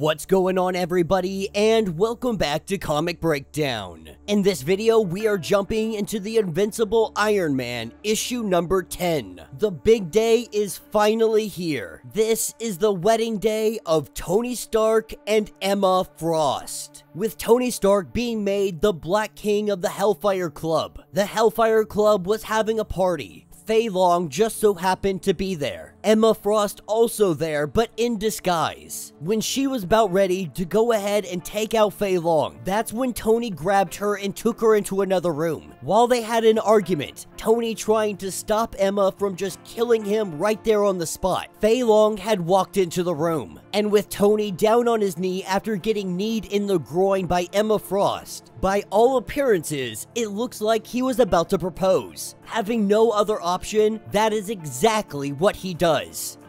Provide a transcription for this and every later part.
What's going on everybody and welcome back to Comic Breakdown. In this video we are jumping into the Invincible Iron Man issue number 10. The big day is finally here. This is the wedding day of Tony Stark and Emma Frost. With Tony Stark being made the Black King of the Hellfire Club. The Hellfire Club was having a party. Feilong just so happened to be there. Emma Frost also there, but in disguise. When she was about ready to go ahead and take out Feilong, that's when Tony grabbed her and took her into another room. While they had an argument, Tony trying to stop Emma from just killing him right there on the spot. Feilong had walked into the room, and with Tony down on his knee after getting kneed in the groin by Emma Frost, by all appearances, it looks like he was about to propose. Having no other option, that is exactly what he does.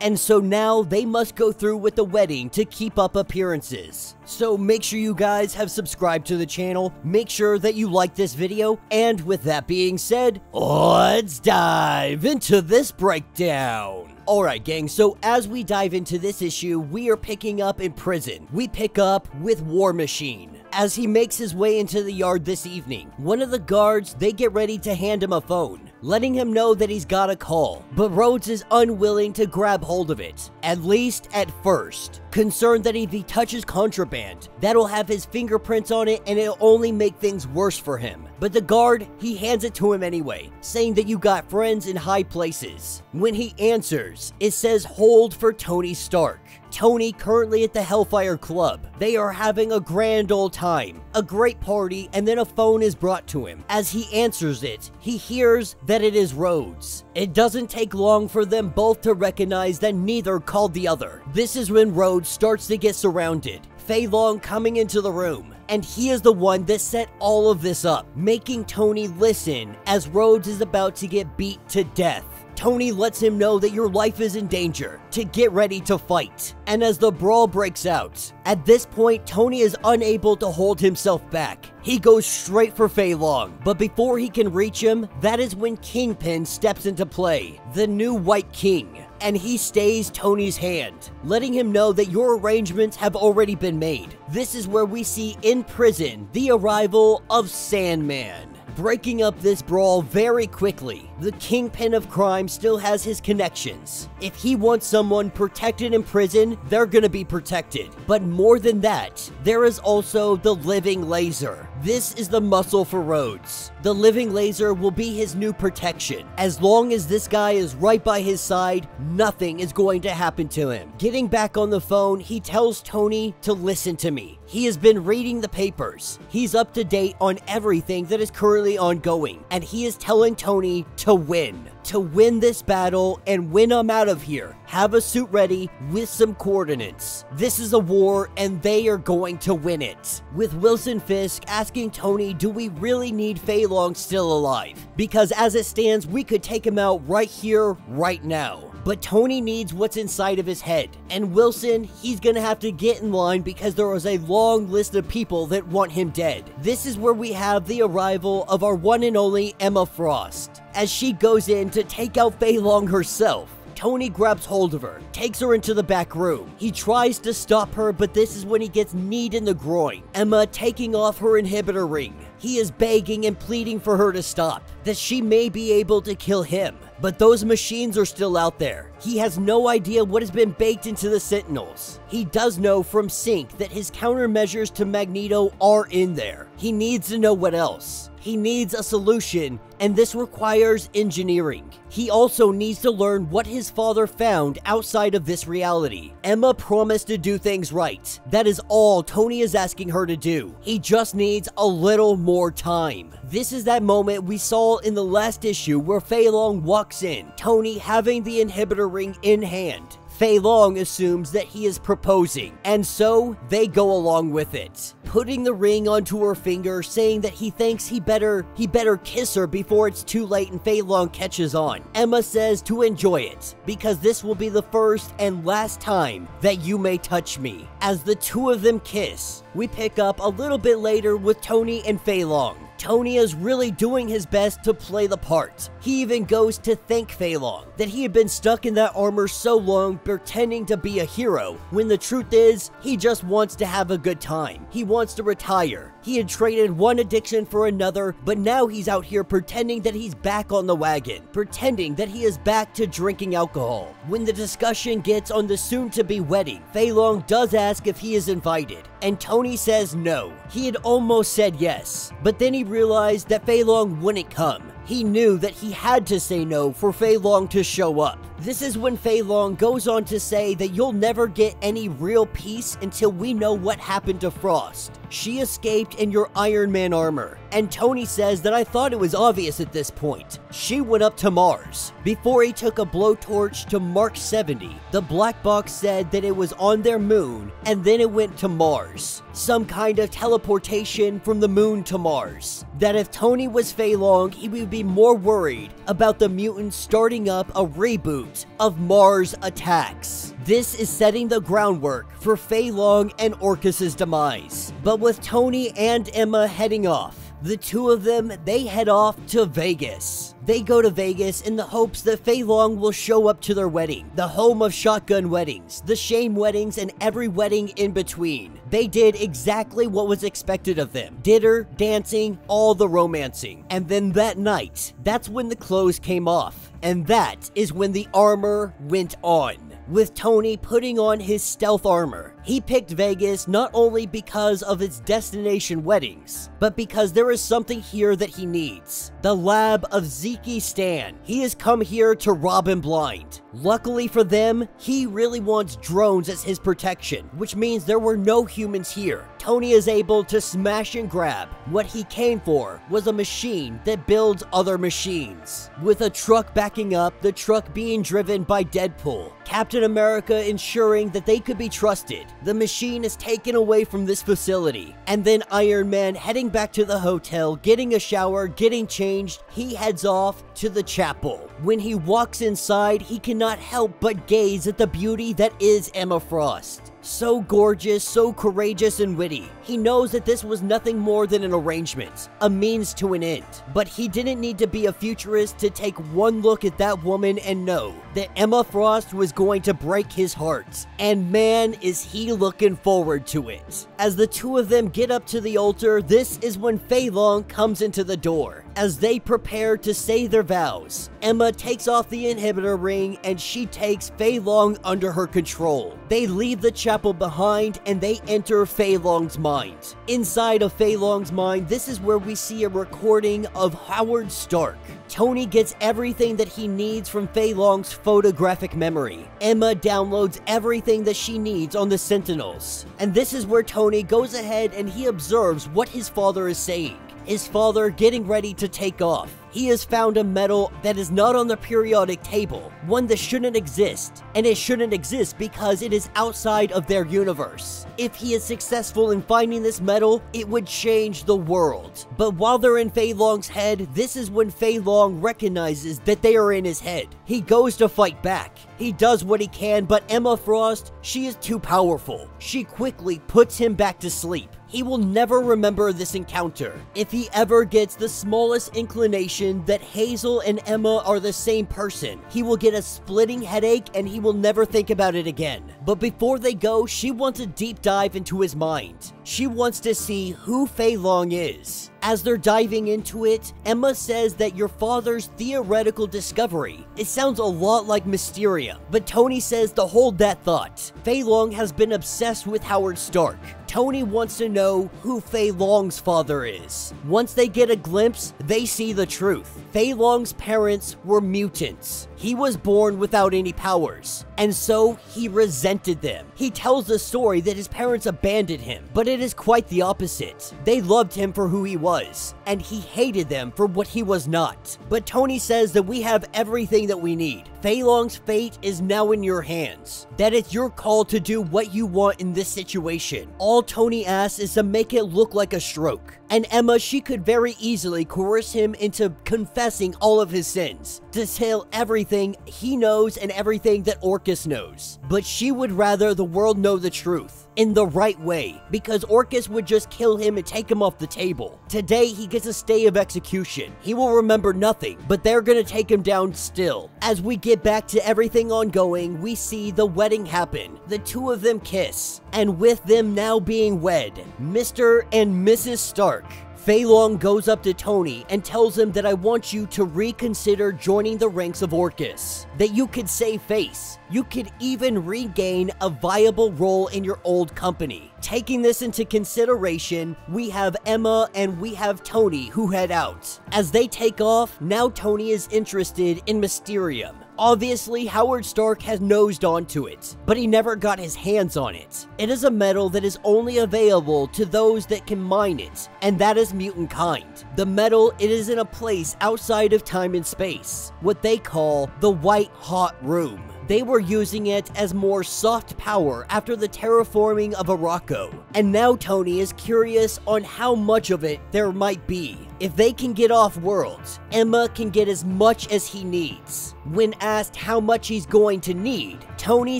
And so now they must go through with the wedding to keep up appearances. So make sure you guys have subscribed to the channel, make sure that you like this video, and with that being said, let's dive into this breakdown. Alright gang, so as we dive into this issue, we are picking up in prison. We pick up with War Machine. As he makes his way into the yard this evening, one of the guards, they get ready to hand him a phone letting him know that he's got a call, but Rhodes is unwilling to grab hold of it, at least at first. Concerned that if he touches contraband, that'll have his fingerprints on it and it'll only make things worse for him. But the guard, he hands it to him anyway, saying that you got friends in high places. When he answers, it says hold for Tony Stark. Tony currently at the Hellfire Club. They are having a grand old time, a great party, and then a phone is brought to him. As he answers it, he hears that it is Rhodes. It doesn't take long for them both to recognize that neither called the other. This is when Rhodes starts to get surrounded. Feilong coming into the room, and he is the one that set all of this up, making Tony listen as Rhodes is about to get beat to death. Tony lets him know that your life is in danger, to get ready to fight. And as the brawl breaks out, at this point, Tony is unable to hold himself back. He goes straight for Feilong, but before he can reach him, that is when Kingpin steps into play, the new White King, and he stays Tony's hand, letting him know that your arrangements have already been made. This is where we see in prison the arrival of Sandman breaking up this brawl very quickly. The kingpin of crime still has his connections. If he wants someone protected in prison, they're gonna be protected. But more than that, there is also the living laser. This is the muscle for Rhodes. The living laser will be his new protection. As long as this guy is right by his side, nothing is going to happen to him. Getting back on the phone, he tells Tony to listen to me. He has been reading the papers. He's up to date on everything that is currently ongoing, and he is telling Tony to win. To win this battle and win I'm out of here, have a suit ready with some coordinates. This is a war and they are going to win it. With Wilson Fisk asking Tony, do we really need Feilong still alive? Because as it stands, we could take him out right here, right now. But Tony needs what's inside of his head. And Wilson, he's gonna have to get in line because there is a long list of people that want him dead. This is where we have the arrival of our one and only Emma Frost. As she goes in to take out Feilong herself. Tony grabs hold of her, takes her into the back room. He tries to stop her, but this is when he gets kneed in the groin. Emma taking off her inhibitor ring. He is begging and pleading for her to stop, that she may be able to kill him. But those machines are still out there. He has no idea what has been baked into the Sentinels. He does know from Sync that his countermeasures to Magneto are in there. He needs to know what else. He needs a solution, and this requires engineering. He also needs to learn what his father found outside of this reality. Emma promised to do things right. That is all Tony is asking her to do. He just needs a little more time. This is that moment we saw in the last issue where Feilong walks in, Tony having the inhibitor ring in hand. Feilong assumes that he is proposing, and so they go along with it. Putting the ring onto her finger, saying that he thinks he better he better kiss her before it's too late and Feilong catches on. Emma says to enjoy it, because this will be the first and last time that you may touch me. As the two of them kiss, we pick up a little bit later with Tony and Feilong. Tony is really doing his best to play the part. He even goes to thank Feilong that he had been stuck in that armor so long pretending to be a hero, when the truth is, he just wants to have a good time. He wants to retire. He had traded one addiction for another, but now he's out here pretending that he's back on the wagon, pretending that he is back to drinking alcohol. When the discussion gets on the soon-to-be wedding, Feilong does ask if he is invited, and Tony says no. He had almost said yes, but then he realized that Feilong wouldn't come. He knew that he had to say no for Feilong to show up. This is when Feilong goes on to say that you'll never get any real peace until we know what happened to Frost. She escaped in your Iron Man armor, and Tony says that I thought it was obvious at this point. She went up to Mars. Before he took a blowtorch to Mark 70, the black box said that it was on their moon, and then it went to Mars. Some kind of teleportation from the moon to Mars. That if Tony was Feilong, he would be more worried about the mutants starting up a reboot of Mars attacks. This is setting the groundwork for Feilong and Orchis's demise. But with Tony and Emma heading off, the two of them, they head off to Vegas. They go to Vegas in the hopes that Feilong will show up to their wedding, the home of shotgun weddings, the shame weddings, and every wedding in between. They did exactly what was expected of them. Dinner, dancing, all the romancing. And then that night, that's when the clothes came off. And that is when the armor went on with Tony putting on his stealth armor. He picked Vegas not only because of its destination weddings, but because there is something here that he needs. The lab of Zeke Stane. He has come here to rob him blind. Luckily for them, he really wants drones as his protection, which means there were no humans here. Tony is able to smash and grab. What he came for was a machine that builds other machines. With a truck backing up, the truck being driven by Deadpool. Captain America ensuring that they could be trusted. The machine is taken away from this facility. And then Iron Man heading back to the hotel, getting a shower, getting changed, he heads off to the chapel. When he walks inside, he cannot help but gaze at the beauty that is Emma Frost. So gorgeous, so courageous and witty. He knows that this was nothing more than an arrangement, a means to an end. But he didn't need to be a futurist to take one look at that woman and know that Emma Frost was going to break his heart. And man, is he looking forward to it. As the two of them get up to the altar, this is when Feilong comes into the door. As they prepare to say their vows, Emma takes off the inhibitor ring and she takes Feilong under her control. They leave the chapel behind and they enter Feilong's mind. Inside of Feilong's mind, this is where we see a recording of Howard Stark. Tony gets everything that he needs from Feilong's photographic memory. Emma downloads everything that she needs on the Sentinels. And this is where Tony goes ahead and he observes what his father is saying his father getting ready to take off. He has found a metal that is not on the periodic table, one that shouldn't exist, and it shouldn't exist because it is outside of their universe. If he is successful in finding this metal, it would change the world. But while they're in Feilong's head, this is when Feilong recognizes that they are in his head. He goes to fight back. He does what he can, but Emma Frost, she is too powerful. She quickly puts him back to sleep. He will never remember this encounter. If he ever gets the smallest inclination that Hazel and Emma are the same person, he will get a splitting headache and he will never think about it again. But before they go, she wants a deep dive into his mind. She wants to see who Feilong is. As they're diving into it, Emma says that your father's theoretical discovery. It sounds a lot like Mysterium, but Tony says to hold that thought. Feilong has been obsessed with Howard Stark. Tony wants to know who Feilong's father is. Once they get a glimpse, they see the truth. Feilong's parents were mutants. He was born without any powers, and so he resented them. He tells the story that his parents abandoned him, but it is quite the opposite. They loved him for who he was, and he hated them for what he was not. But Tony says that we have everything that we need. Feilong's fate is now in your hands. That it's your call to do what you want in this situation. All Tony asks is to make it look like a stroke. And Emma, she could very easily coerce him into confessing all of his sins, to tell everything he knows and everything that Orchis knows. But she would rather the world know the truth. In the right way because Orchis would just kill him and take him off the table. Today, he gets a stay of execution. He will remember nothing, but they're gonna take him down still. As we get back to everything ongoing, we see the wedding happen. The two of them kiss, and with them now being wed, Mr. and Mrs. Stark Feilong goes up to Tony and tells him that I want you to reconsider joining the ranks of Orchis. That you could save face. You could even regain a viable role in your old company. Taking this into consideration, we have Emma and we have Tony who head out. As they take off, now Tony is interested in Mysterium. Obviously, Howard Stark has nosed onto it, but he never got his hands on it. It is a metal that is only available to those that can mine it, and that is mutant kind. The metal, it is in a place outside of time and space, what they call the White Hot Room. They were using it as more soft power after the terraforming of Arakko, and now Tony is curious on how much of it there might be. If they can get off worlds, Emma can get as much as he needs. When asked how much he's going to need, Tony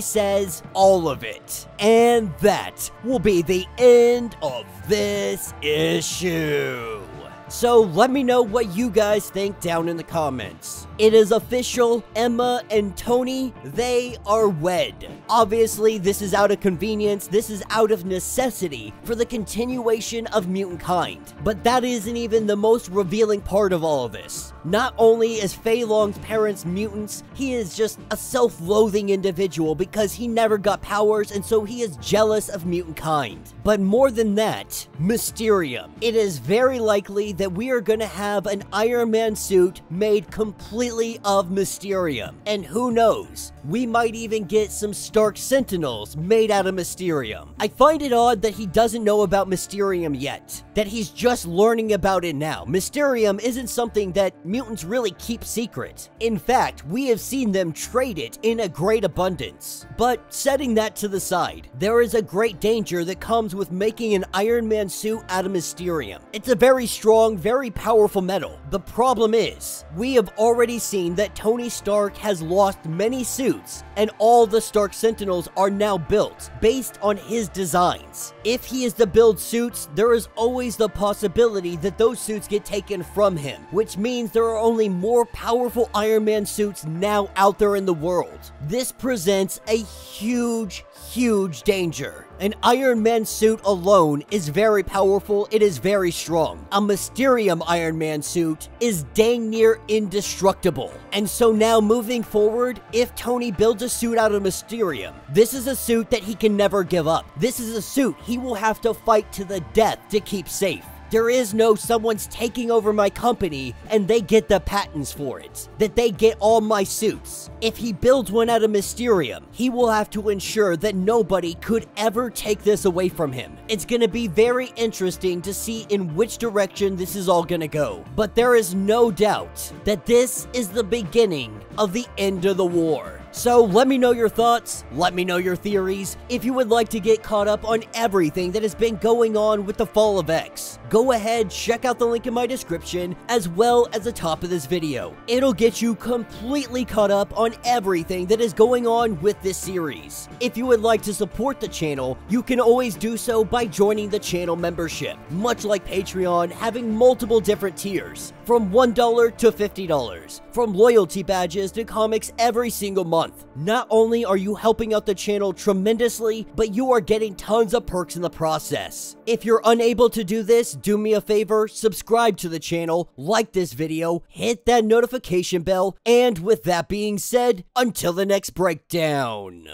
says all of it. And that will be the end of this issue. So let me know what you guys think down in the comments. It is official, Emma and Tony, they are wed. Obviously, this is out of convenience, this is out of necessity for the continuation of mutant kind. But that isn't even the most revealing part of all of this. Not only is Feilong's parents mutants, he is just a self-loathing individual because he never got powers and so he is jealous of mutant kind. But more than that, Mysterium. It is very likely that we are gonna have an Iron Man suit made completely of Mysterium. And who knows, we might even get some Stark Sentinels made out of Mysterium. I find it odd that he doesn't know about Mysterium yet, that he's just learning about it now. Mysterium isn't something that mutants really keep secret. In fact, we have seen them trade it in a great abundance. But setting that to the side, there is a great danger that comes with making an Iron Man suit out of Mysterium. It's a very strong, very powerful metal. The problem is, we have already seen that Tony Stark has lost many suits, and all the Stark Sentinels are now built based on his designs. If he is to build suits, there is always the possibility that those suits get taken from him, which means there are only more powerful Iron Man suits now out there in the world. This presents a huge, huge danger. An Iron Man suit alone is very powerful, it is very strong. A Mysterium Iron Man suit is dang near indestructible. And so now moving forward, if Tony builds a suit out of Mysterium, this is a suit that he can never give up. This is a suit he will have to fight to the death to keep safe. There is no someone's taking over my company and they get the patents for it. That they get all my suits. If he builds one out of Mysterium, he will have to ensure that nobody could ever take this away from him. It's gonna be very interesting to see in which direction this is all gonna go. But there is no doubt that this is the beginning of the end of the war. So let me know your thoughts, let me know your theories. If you would like to get caught up on everything that has been going on with the Fall of X, go ahead, check out the link in my description, as well as the top of this video. It'll get you completely caught up on everything that is going on with this series. If you would like to support the channel, you can always do so by joining the channel membership, much like Patreon having multiple different tiers, from $1 to $50, from loyalty badges to comics every single month month. Not only are you helping out the channel tremendously, but you are getting tons of perks in the process. If you're unable to do this, do me a favor, subscribe to the channel, like this video, hit that notification bell, and with that being said, until the next breakdown.